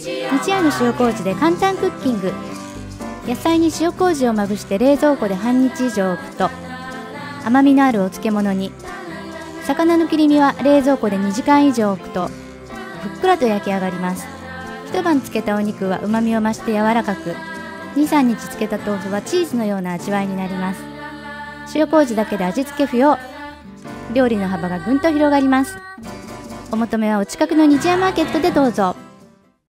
日夜の塩麹で簡単クッキング。野菜に塩麹をまぶして冷蔵庫で半日以上置くと甘みのあるお漬物に魚の切り身は冷蔵庫で2時間以上置くとふっくらと焼き上がります。一晩漬けたお肉はうまみを増して柔らかく23日漬けた豆腐はチーズのような味わいになります。塩麹だけで味付け不要。料理の幅がぐんと広がります。お求めはお近くの日夜マーケットでどうぞ。